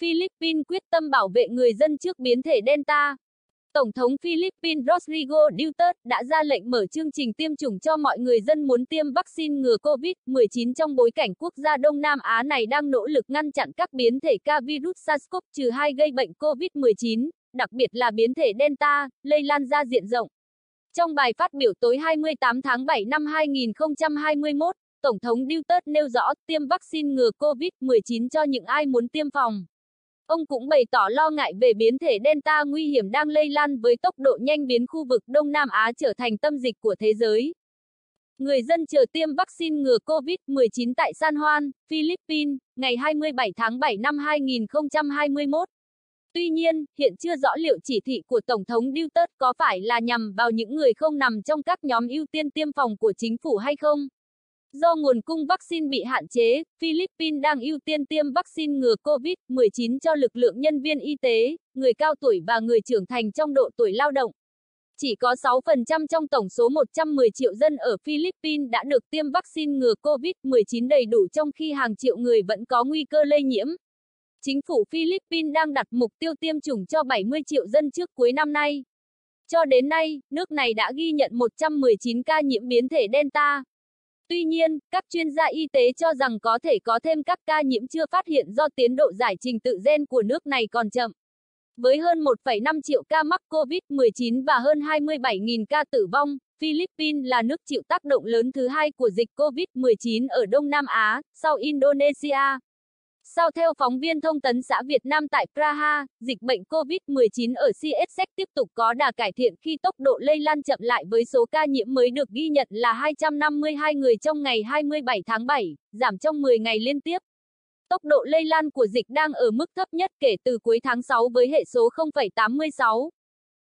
Philippines quyết tâm bảo vệ người dân trước biến thể Delta. Tổng thống Philippines Rodrigo Duterte đã ra lệnh mở chương trình tiêm chủng cho mọi người dân muốn tiêm vaccine ngừa COVID-19 trong bối cảnh quốc gia Đông Nam Á này đang nỗ lực ngăn chặn các biến thể ca virus SARS-CoV-2 gây bệnh COVID-19, đặc biệt là biến thể Delta, lây lan ra diện rộng. Trong bài phát biểu tối 28 tháng 7 năm 2021, Tổng thống Duterte nêu rõ tiêm vaccine ngừa COVID-19 cho những ai muốn tiêm phòng. Ông cũng bày tỏ lo ngại về biến thể Delta nguy hiểm đang lây lan với tốc độ nhanh biến khu vực Đông Nam Á trở thành tâm dịch của thế giới. Người dân chờ tiêm vaccine ngừa COVID-19 tại San Juan, Philippines, ngày 27 tháng 7 năm 2021. Tuy nhiên, hiện chưa rõ liệu chỉ thị của Tổng thống Duterte có phải là nhằm vào những người không nằm trong các nhóm ưu tiên tiêm phòng của chính phủ hay không. Do nguồn cung vaccine bị hạn chế, Philippines đang ưu tiên tiêm vaccine ngừa COVID-19 cho lực lượng nhân viên y tế, người cao tuổi và người trưởng thành trong độ tuổi lao động. Chỉ có 6% trong tổng số 110 triệu dân ở Philippines đã được tiêm vaccine ngừa COVID-19 đầy đủ trong khi hàng triệu người vẫn có nguy cơ lây nhiễm. Chính phủ Philippines đang đặt mục tiêu tiêm chủng cho 70 triệu dân trước cuối năm nay. Cho đến nay, nước này đã ghi nhận 119 ca nhiễm biến thể Delta, Tuy nhiên, các chuyên gia y tế cho rằng có thể có thêm các ca nhiễm chưa phát hiện do tiến độ giải trình tự gen của nước này còn chậm. Với hơn 1,5 triệu ca mắc COVID-19 và hơn 27.000 ca tử vong, Philippines là nước chịu tác động lớn thứ hai của dịch COVID-19 ở Đông Nam Á, sau Indonesia. Sau theo phóng viên thông tấn xã Việt Nam tại Praha, dịch bệnh COVID-19 ở CSX tiếp tục có đà cải thiện khi tốc độ lây lan chậm lại với số ca nhiễm mới được ghi nhận là 252 người trong ngày 27 tháng 7, giảm trong 10 ngày liên tiếp. Tốc độ lây lan của dịch đang ở mức thấp nhất kể từ cuối tháng 6 với hệ số 0,86.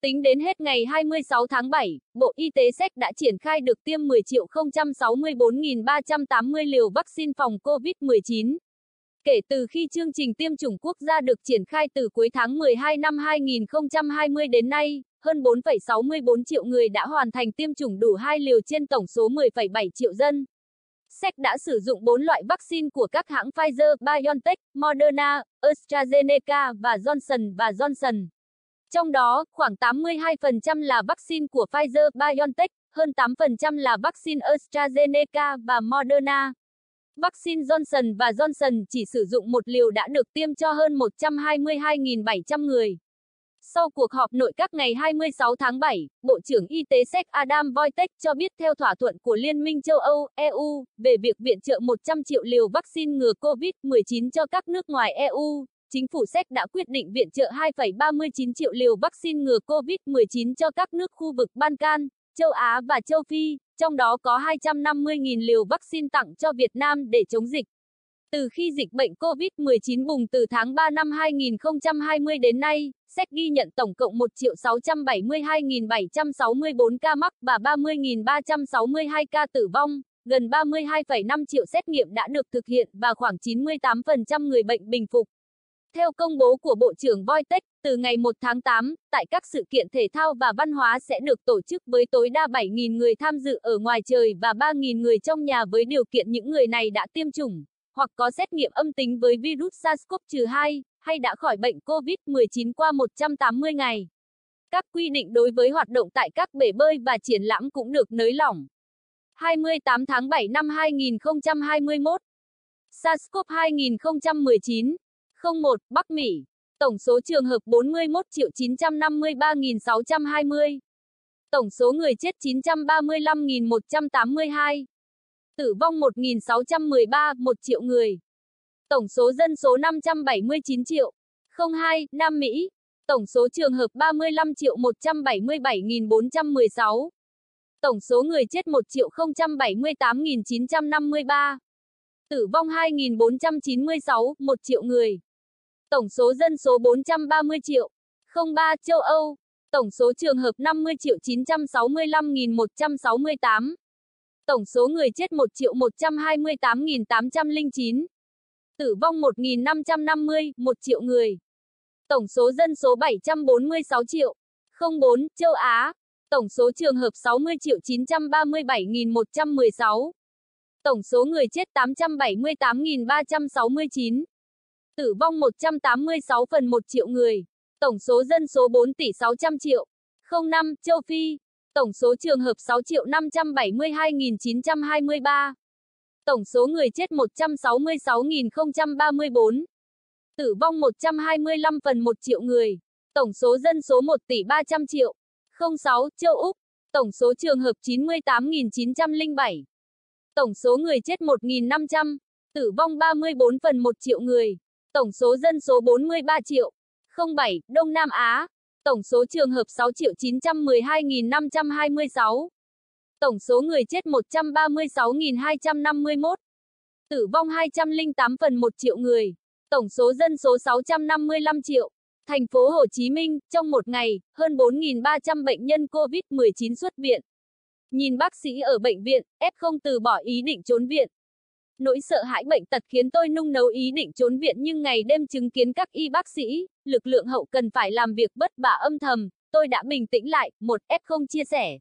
Tính đến hết ngày 26 tháng 7, Bộ Y tế Séc đã triển khai được tiêm 10 064.380 liều vaccine phòng COVID-19. Kể từ khi chương trình tiêm chủng quốc gia được triển khai từ cuối tháng 12 năm 2020 đến nay, hơn 4,64 triệu người đã hoàn thành tiêm chủng đủ hai liều trên tổng số 10,7 triệu dân. SEC đã sử dụng 4 loại vaccine của các hãng Pfizer, BioNTech, Moderna, AstraZeneca và Johnson và Johnson. Trong đó, khoảng 82% là vaccine của Pfizer, BioNTech, hơn 8% là vaccine AstraZeneca và Moderna. Vaccine Johnson và Johnson chỉ sử dụng một liều đã được tiêm cho hơn 122.700 người. Sau cuộc họp nội các ngày 26 tháng 7, Bộ trưởng Y tế Séc Adam Wojtek cho biết theo thỏa thuận của Liên minh châu Âu, EU, về việc viện trợ 100 triệu liều vaccine ngừa COVID-19 cho các nước ngoài EU, chính phủ Séc đã quyết định viện trợ 2,39 triệu liều vaccine ngừa COVID-19 cho các nước khu vực Ban Can, châu Á và châu Phi, trong đó có 250.000 liều vaccine tặng cho Việt Nam để chống dịch. Từ khi dịch bệnh COVID-19 bùng từ tháng 3 năm 2020 đến nay, xét ghi nhận tổng cộng 1.672.764 ca mắc và 30.362 ca tử vong, gần 32,5 triệu xét nghiệm đã được thực hiện và khoảng 98% người bệnh bình phục. Theo công bố của Bộ trưởng Wojtek, từ ngày 1 tháng 8, tại các sự kiện thể thao và văn hóa sẽ được tổ chức với tối đa 7.000 người tham dự ở ngoài trời và 3.000 người trong nhà với điều kiện những người này đã tiêm chủng, hoặc có xét nghiệm âm tính với virus SARS-CoV-2, hay đã khỏi bệnh COVID-19 qua 180 ngày. Các quy định đối với hoạt động tại các bể bơi và triển lãm cũng được nới lỏng. 28 tháng 7 năm 2021 SARS-CoV 2019 01 Bắc Mỹ. Tổng số trường hợp 41 triệu 953.620. Tổng số người chết 935.182. Tử vong 1.613, 1 triệu người. Tổng số dân số 579 triệu. 02, Nam Mỹ. Tổng số trường hợp 35 triệu 177.416. Tổng số người chết 1 triệu 078.953. Tử vong 2.496, 1 triệu người. Tổng số dân số 430 triệu. 03 châu Âu. Tổng số trường hợp 50 triệu 965.168. Tổng số người chết 1 triệu 128.809. Tử vong 1.550, 1 triệu người. Tổng số dân số 746 triệu. 04 châu Á. Tổng số trường hợp 60 triệu 937.116. Tổng số người chết 878.369. Tử vong 186 phần 1 triệu người. Tổng số dân số 4 tỷ 600 triệu. 05. Châu Phi. Tổng số trường hợp 6 triệu 572.923. Tổng số người chết 166.034. Tử vong 125 phần 1 triệu người. Tổng số dân số 1 tỷ 300 triệu. 06. Châu Úc. Tổng số trường hợp 98.907. Tổng số người chết 1.500. Tử vong 34 phần 1 triệu người. Tổng số dân số 43 triệu. 07. Đông Nam Á. Tổng số trường hợp 6 triệu 912.526. Tổng số người chết 136.251. Tử vong 208 phần 1 triệu người. Tổng số dân số 655 triệu. Thành phố Hồ Chí Minh, trong một ngày, hơn 4.300 bệnh nhân COVID-19 xuất viện. Nhìn bác sĩ ở bệnh viện, f0 từ bỏ ý định trốn viện. Nỗi sợ hãi bệnh tật khiến tôi nung nấu ý định trốn viện nhưng ngày đêm chứng kiến các y bác sĩ, lực lượng hậu cần phải làm việc bất bả âm thầm, tôi đã bình tĩnh lại, một F0 chia sẻ.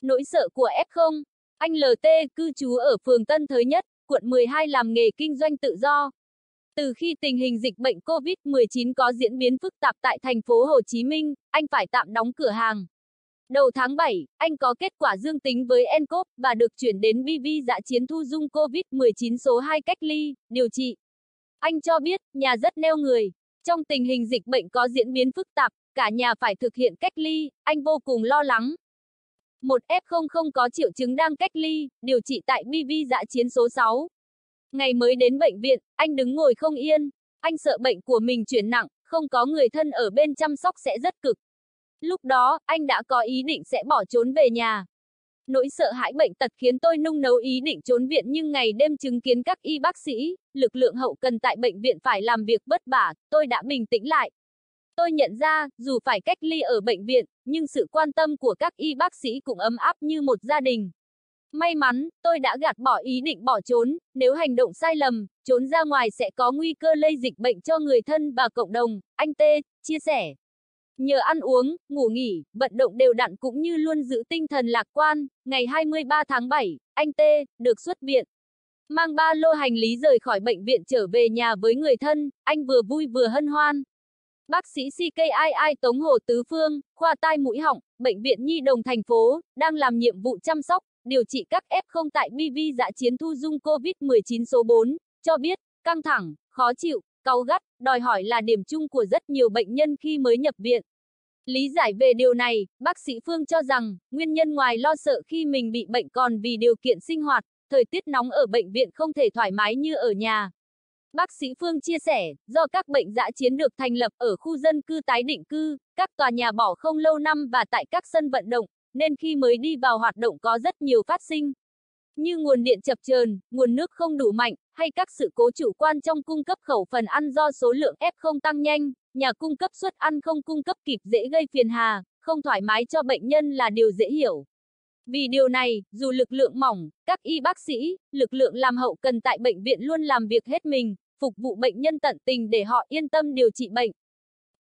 Nỗi sợ của F0, anh LT cư trú ở phường Tân Thới Nhất, quận 12 làm nghề kinh doanh tự do. Từ khi tình hình dịch bệnh COVID-19 có diễn biến phức tạp tại thành phố Hồ Chí Minh, anh phải tạm đóng cửa hàng. Đầu tháng 7, anh có kết quả dương tính với nCoV và được chuyển đến BV dạ chiến thu dung COVID-19 số 2 cách ly, điều trị. Anh cho biết, nhà rất neo người. Trong tình hình dịch bệnh có diễn biến phức tạp, cả nhà phải thực hiện cách ly, anh vô cùng lo lắng. Một F0 không có triệu chứng đang cách ly, điều trị tại BV dạ chiến số 6. Ngày mới đến bệnh viện, anh đứng ngồi không yên. Anh sợ bệnh của mình chuyển nặng, không có người thân ở bên chăm sóc sẽ rất cực. Lúc đó, anh đã có ý định sẽ bỏ trốn về nhà. Nỗi sợ hãi bệnh tật khiến tôi nung nấu ý định trốn viện nhưng ngày đêm chứng kiến các y bác sĩ, lực lượng hậu cần tại bệnh viện phải làm việc vất vả, tôi đã bình tĩnh lại. Tôi nhận ra, dù phải cách ly ở bệnh viện, nhưng sự quan tâm của các y bác sĩ cũng ấm áp như một gia đình. May mắn, tôi đã gạt bỏ ý định bỏ trốn, nếu hành động sai lầm, trốn ra ngoài sẽ có nguy cơ lây dịch bệnh cho người thân và cộng đồng, anh T. chia sẻ. Nhờ ăn uống, ngủ nghỉ, vận động đều đặn cũng như luôn giữ tinh thần lạc quan, ngày 23 tháng 7, anh T. được xuất viện. Mang ba lô hành lý rời khỏi bệnh viện trở về nhà với người thân, anh vừa vui vừa hân hoan. Bác sĩ CKII Tống Hồ Tứ Phương, khoa tai mũi họng, Bệnh viện Nhi Đồng thành phố, đang làm nhiệm vụ chăm sóc, điều trị các F0 tại BV dạ chiến thu dung COVID-19 số 4, cho biết, căng thẳng, khó chịu, cáu gắt, đòi hỏi là điểm chung của rất nhiều bệnh nhân khi mới nhập viện. Lý giải về điều này, bác sĩ Phương cho rằng, nguyên nhân ngoài lo sợ khi mình bị bệnh còn vì điều kiện sinh hoạt, thời tiết nóng ở bệnh viện không thể thoải mái như ở nhà. Bác sĩ Phương chia sẻ, do các bệnh dã chiến được thành lập ở khu dân cư tái định cư, các tòa nhà bỏ không lâu năm và tại các sân vận động, nên khi mới đi vào hoạt động có rất nhiều phát sinh. Như nguồn điện chập chờn, nguồn nước không đủ mạnh, hay các sự cố chủ quan trong cung cấp khẩu phần ăn do số lượng F0 tăng nhanh, nhà cung cấp suất ăn không cung cấp kịp dễ gây phiền hà, không thoải mái cho bệnh nhân là điều dễ hiểu. Vì điều này, dù lực lượng mỏng, các y bác sĩ, lực lượng làm hậu cần tại bệnh viện luôn làm việc hết mình, phục vụ bệnh nhân tận tình để họ yên tâm điều trị bệnh.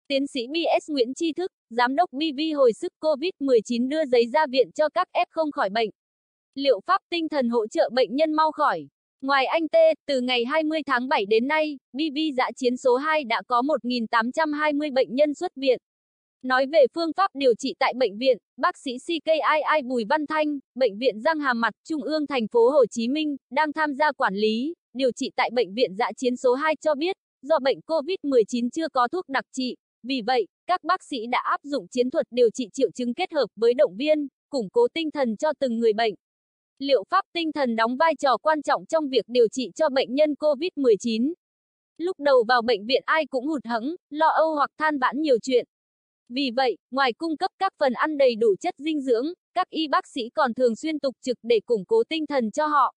Tiến sĩ BS Nguyễn Tri Thức, Giám đốc BV hồi sức COVID-19 đưa giấy ra viện cho các F0 khỏi bệnh. Liệu pháp tinh thần hỗ trợ bệnh nhân mau khỏi? Ngoài anh T, từ ngày 20 tháng 7 đến nay, BV giã chiến số 2 đã có 1.820 bệnh nhân xuất viện. Nói về phương pháp điều trị tại bệnh viện, bác sĩ CKII Bùi Văn Thanh, Bệnh viện Răng Hàm Mặt, Trung ương thành phố Hồ Chí Minh, đang tham gia quản lý, điều trị tại Bệnh viện Dạ chiến số 2 cho biết, do bệnh COVID-19 chưa có thuốc đặc trị, vì vậy, các bác sĩ đã áp dụng chiến thuật điều trị triệu chứng kết hợp với động viên, củng cố tinh thần cho từng người bệnh. Liệu pháp tinh thần đóng vai trò quan trọng trong việc điều trị cho bệnh nhân COVID-19. Lúc đầu vào bệnh viện ai cũng hụt hẫng, lo âu hoặc than vãn nhiều chuyện. Vì vậy, ngoài cung cấp các phần ăn đầy đủ chất dinh dưỡng, các y bác sĩ còn thường xuyên tục trực để củng cố tinh thần cho họ.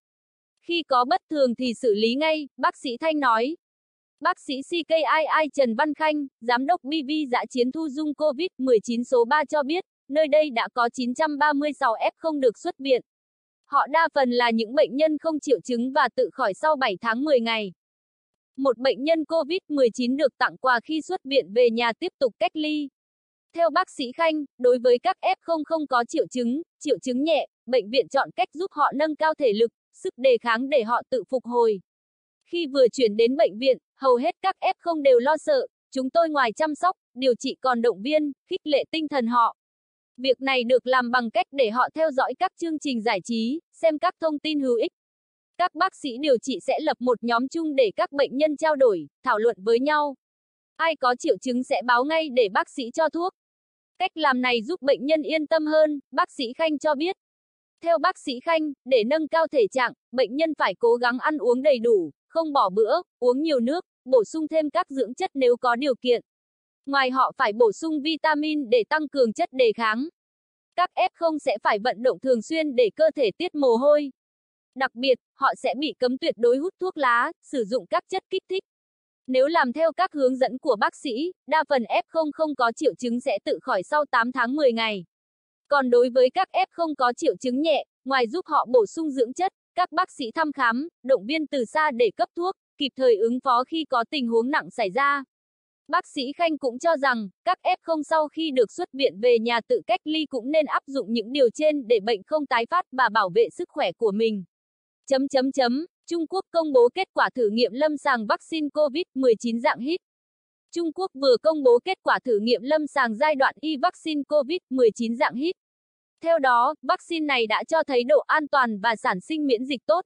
Khi có bất thường thì xử lý ngay, bác sĩ Thanh nói. Bác sĩ CKII Trần Văn Khanh, Giám đốc BV dã chiến thu dung COVID-19 số 3 cho biết, nơi đây đã có 936 F0 được xuất viện. Họ đa phần là những bệnh nhân không triệu chứng và tự khỏi sau 7 tháng 10 ngày. Một bệnh nhân COVID-19 được tặng quà khi xuất viện về nhà tiếp tục cách ly. Theo bác sĩ Khanh, đối với các F0 không có triệu chứng, triệu chứng nhẹ, bệnh viện chọn cách giúp họ nâng cao thể lực, sức đề kháng để họ tự phục hồi. Khi vừa chuyển đến bệnh viện, Hầu hết các F0 đều lo sợ, chúng tôi ngoài chăm sóc, điều trị còn động viên, khích lệ tinh thần họ. Việc này được làm bằng cách để họ theo dõi các chương trình giải trí, xem các thông tin hữu ích. Các bác sĩ điều trị sẽ lập một nhóm chung để các bệnh nhân trao đổi, thảo luận với nhau. Ai có triệu chứng sẽ báo ngay để bác sĩ cho thuốc. Cách làm này giúp bệnh nhân yên tâm hơn, bác sĩ Khanh cho biết. Theo bác sĩ Khanh, để nâng cao thể trạng, bệnh nhân phải cố gắng ăn uống đầy đủ, không bỏ bữa, uống nhiều nước, bổ sung thêm các dưỡng chất nếu có điều kiện. Ngoài họ phải bổ sung vitamin để tăng cường chất đề kháng. Các F0 sẽ phải vận động thường xuyên để cơ thể tiết mồ hôi. Đặc biệt, họ sẽ bị cấm tuyệt đối hút thuốc lá, sử dụng các chất kích thích. Nếu làm theo các hướng dẫn của bác sĩ, đa phần F0 không có triệu chứng sẽ tự khỏi sau 8 tháng 10 ngày. Còn đối với các F0 có triệu chứng nhẹ, ngoài giúp họ bổ sung dưỡng chất, các bác sĩ thăm khám, động viên từ xa để cấp thuốc, kịp thời ứng phó khi có tình huống nặng xảy ra. Bác sĩ Khanh cũng cho rằng, các F0 sau khi được xuất viện về nhà tự cách ly cũng nên áp dụng những điều trên để bệnh không tái phát và bảo vệ sức khỏe của mình. Chấm chấm chấm, Trung Quốc công bố kết quả thử nghiệm lâm sàng vaccine COVID-19 dạng hít. Trung Quốc vừa công bố kết quả thử nghiệm lâm sàng giai đoạn y vaccine COVID-19 dạng hít. Theo đó, vaccine này đã cho thấy độ an toàn và sản sinh miễn dịch tốt.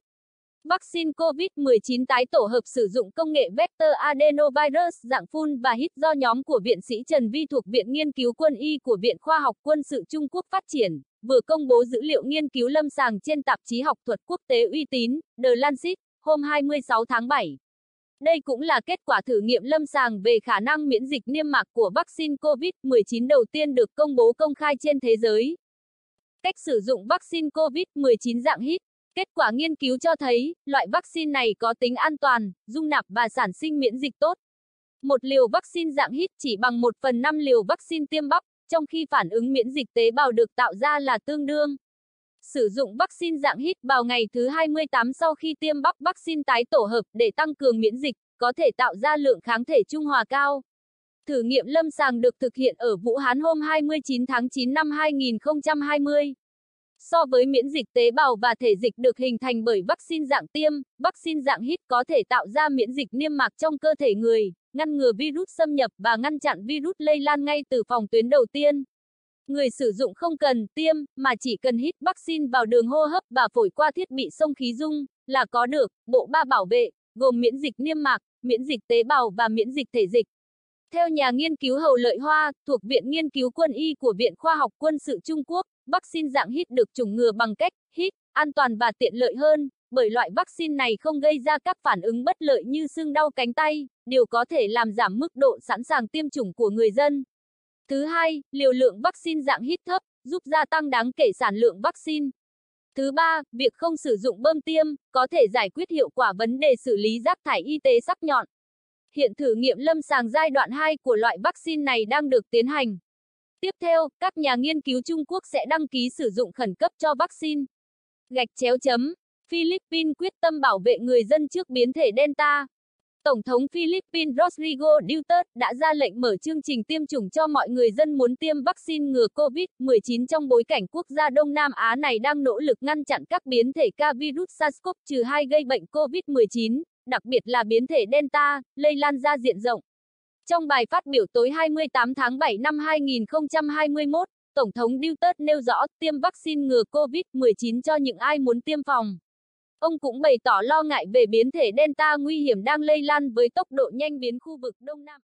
Vaccine COVID-19 tái tổ hợp sử dụng công nghệ vector adenovirus dạng phun và hít do nhóm của Viện sĩ Trần Vi thuộc Viện Nghiên cứu Quân y của Viện Khoa học Quân sự Trung Quốc phát triển, vừa công bố dữ liệu nghiên cứu lâm sàng trên tạp chí học thuật quốc tế uy tín, The Lancet, hôm 26 tháng 7. Đây cũng là kết quả thử nghiệm lâm sàng về khả năng miễn dịch niêm mạc của vaccine COVID-19 đầu tiên được công bố công khai trên thế giới. Cách sử dụng vaccine COVID-19 dạng hít Kết quả nghiên cứu cho thấy, loại vaccine này có tính an toàn, dung nạp và sản sinh miễn dịch tốt. Một liều vaccine dạng hít chỉ bằng 1 phần 5 liều vaccine tiêm bắp, trong khi phản ứng miễn dịch tế bào được tạo ra là tương đương. Sử dụng vaccine dạng hít vào ngày thứ 28 sau khi tiêm bắp vaccine tái tổ hợp để tăng cường miễn dịch, có thể tạo ra lượng kháng thể trung hòa cao. Thử nghiệm lâm sàng được thực hiện ở Vũ Hán hôm 29 tháng 9 năm 2020. So với miễn dịch tế bào và thể dịch được hình thành bởi vaccine dạng tiêm, vaccine dạng hít có thể tạo ra miễn dịch niêm mạc trong cơ thể người, ngăn ngừa virus xâm nhập và ngăn chặn virus lây lan ngay từ phòng tuyến đầu tiên. Người sử dụng không cần tiêm, mà chỉ cần hít vaccine vào đường hô hấp và phổi qua thiết bị sông khí dung, là có được bộ ba bảo vệ, gồm miễn dịch niêm mạc, miễn dịch tế bào và miễn dịch thể dịch. Theo nhà nghiên cứu Hầu Lợi Hoa, thuộc Viện Nghiên cứu Quân y của Viện Khoa học Quân sự Trung Quốc, vaccine dạng hít được chủng ngừa bằng cách hít, an toàn và tiện lợi hơn, bởi loại vaccine này không gây ra các phản ứng bất lợi như sưng đau cánh tay, điều có thể làm giảm mức độ sẵn sàng tiêm chủng của người dân. Thứ hai, liều lượng vaccine dạng hít thấp, giúp gia tăng đáng kể sản lượng vaccine. Thứ ba, việc không sử dụng bơm tiêm, có thể giải quyết hiệu quả vấn đề xử lý rác thải y tế sắc nhọn. Hiện thử nghiệm lâm sàng giai đoạn 2 của loại vaccine này đang được tiến hành. Tiếp theo, các nhà nghiên cứu Trung Quốc sẽ đăng ký sử dụng khẩn cấp cho vaccine. Gạch chéo chấm. Philippines quyết tâm bảo vệ người dân trước biến thể Delta. Tổng thống Philippines Rodrigo Duterte đã ra lệnh mở chương trình tiêm chủng cho mọi người dân muốn tiêm vaccine ngừa COVID-19 trong bối cảnh quốc gia Đông Nam Á này đang nỗ lực ngăn chặn các biến thể ca virus SARS-CoV-2 gây bệnh COVID-19 đặc biệt là biến thể Delta, lây lan ra diện rộng. Trong bài phát biểu tối 28 tháng 7 năm 2021, Tổng thống Duterte nêu rõ tiêm vaccine ngừa COVID-19 cho những ai muốn tiêm phòng. Ông cũng bày tỏ lo ngại về biến thể Delta nguy hiểm đang lây lan với tốc độ nhanh biến khu vực Đông Nam.